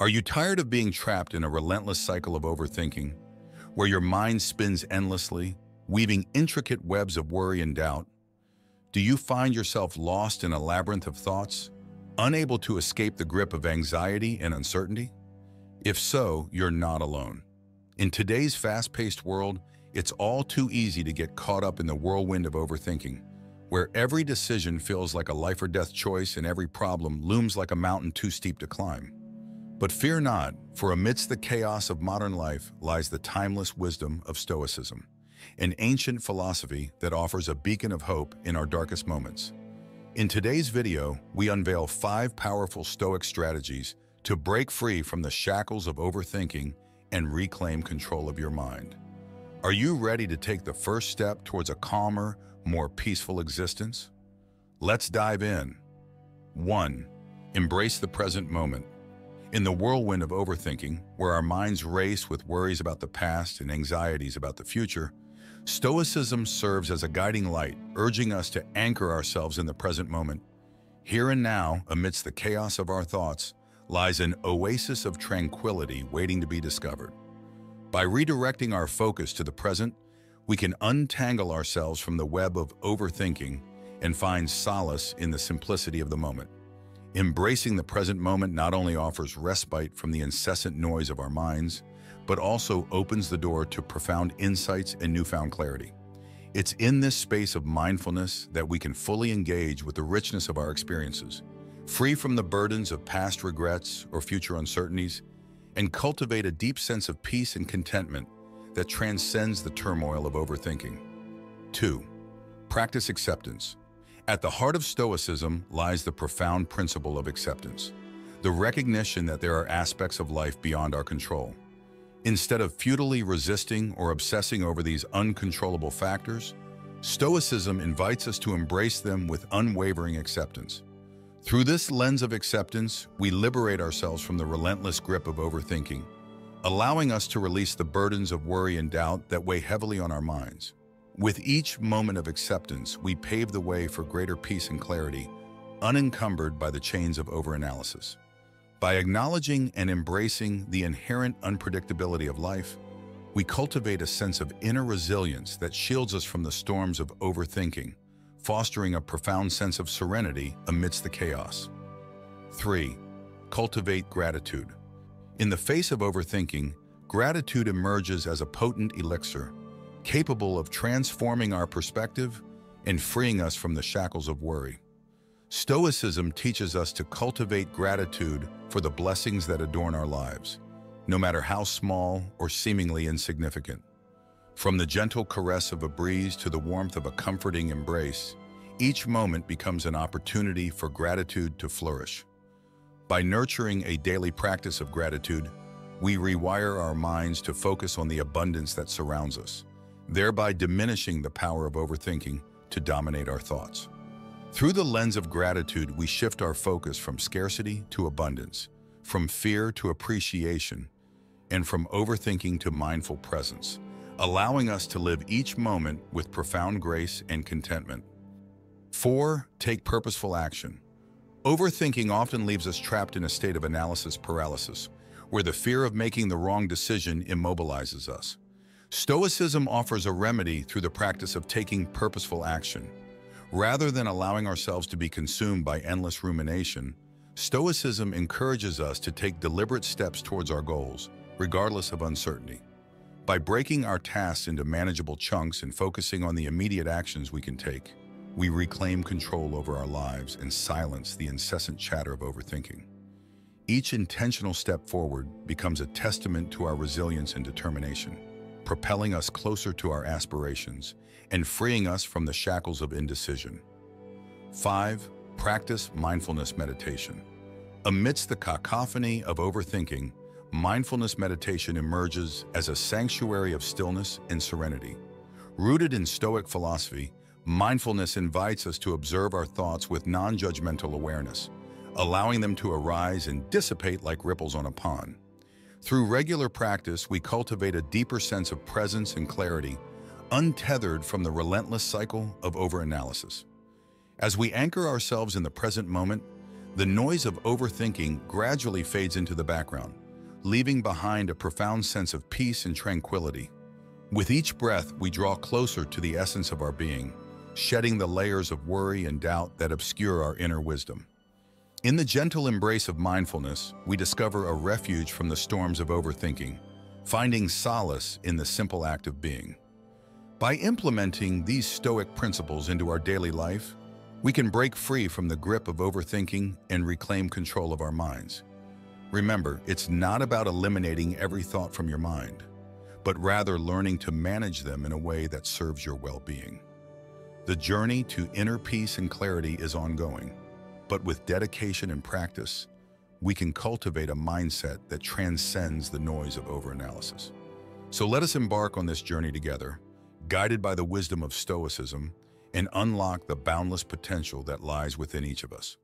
Are you tired of being trapped in a relentless cycle of overthinking, where your mind spins endlessly, weaving intricate webs of worry and doubt? Do you find yourself lost in a labyrinth of thoughts, unable to escape the grip of anxiety and uncertainty? If so, you're not alone. In today's fast-paced world, it's all too easy to get caught up in the whirlwind of overthinking, where every decision feels like a life-or-death choice and every problem looms like a mountain too steep to climb. But fear not, for amidst the chaos of modern life lies the timeless wisdom of Stoicism, an ancient philosophy that offers a beacon of hope in our darkest moments. In today's video, we unveil five powerful Stoic strategies to break free from the shackles of overthinking and reclaim control of your mind. Are you ready to take the first step towards a calmer, more peaceful existence? Let's dive in. 1. Embrace the present moment. In the whirlwind of overthinking, where our minds race with worries about the past and anxieties about the future, Stoicism serves as a guiding light, urging us to anchor ourselves in the present moment. Here and now, amidst the chaos of our thoughts, lies an oasis of tranquility waiting to be discovered. By redirecting our focus to the present, we can untangle ourselves from the web of overthinking and find solace in the simplicity of the moment. Embracing the present moment not only offers respite from the incessant noise of our minds, but also opens the door to profound insights and newfound clarity. It's in this space of mindfulness that we can fully engage with the richness of our experiences, free from the burdens of past regrets or future uncertainties, and cultivate a deep sense of peace and contentment that transcends the turmoil of overthinking. 2. Practice acceptance. At the heart of Stoicism lies the profound principle of acceptance, the recognition that there are aspects of life beyond our control. Instead of futilely resisting or obsessing over these uncontrollable factors, Stoicism invites us to embrace them with unwavering acceptance. Through this lens of acceptance, we liberate ourselves from the relentless grip of overthinking, allowing us to release the burdens of worry and doubt that weigh heavily on our minds. With each moment of acceptance, we pave the way for greater peace and clarity, unencumbered by the chains of overanalysis. By acknowledging and embracing the inherent unpredictability of life, we cultivate a sense of inner resilience that shields us from the storms of overthinking, fostering a profound sense of serenity amidst the chaos. 3. Cultivate gratitude. In the face of overthinking, gratitude emerges as a potent elixir, capable of transforming our perspective and freeing us from the shackles of worry. Stoicism teaches us to cultivate gratitude for the blessings that adorn our lives, no matter how small or seemingly insignificant. From the gentle caress of a breeze to the warmth of a comforting embrace, each moment becomes an opportunity for gratitude to flourish. By nurturing a daily practice of gratitude, we rewire our minds to focus on the abundance that surrounds us, thereby diminishing the power of overthinking to dominate our thoughts. Through the lens of gratitude, we shift our focus from scarcity to abundance, from fear to appreciation, and from overthinking to mindful presence, allowing us to live each moment with profound grace and contentment. 4. Take purposeful action. Overthinking often leaves us trapped in a state of analysis paralysis, where the fear of making the wrong decision immobilizes us. Stoicism offers a remedy through the practice of taking purposeful action. Rather than allowing ourselves to be consumed by endless rumination, Stoicism encourages us to take deliberate steps towards our goals, regardless of uncertainty. By breaking our tasks into manageable chunks and focusing on the immediate actions we can take, we reclaim control over our lives and silence the incessant chatter of overthinking. Each intentional step forward becomes a testament to our resilience and determination propelling us closer to our aspirations and freeing us from the shackles of indecision. 5. Practice mindfulness meditation. Amidst the cacophony of overthinking, mindfulness meditation emerges as a sanctuary of stillness and serenity. Rooted in Stoic philosophy, mindfulness invites us to observe our thoughts with non-judgmental awareness, allowing them to arise and dissipate like ripples on a pond. Through regular practice, we cultivate a deeper sense of presence and clarity, untethered from the relentless cycle of overanalysis. As we anchor ourselves in the present moment, the noise of overthinking gradually fades into the background, leaving behind a profound sense of peace and tranquility. With each breath, we draw closer to the essence of our being, shedding the layers of worry and doubt that obscure our inner wisdom. In the gentle embrace of mindfulness, we discover a refuge from the storms of overthinking, finding solace in the simple act of being. By implementing these Stoic principles into our daily life, we can break free from the grip of overthinking and reclaim control of our minds. Remember, it's not about eliminating every thought from your mind, but rather learning to manage them in a way that serves your well-being. The journey to inner peace and clarity is ongoing, but with dedication and practice, we can cultivate a mindset that transcends the noise of overanalysis. So let us embark on this journey together, guided by the wisdom of Stoicism, and unlock the boundless potential that lies within each of us.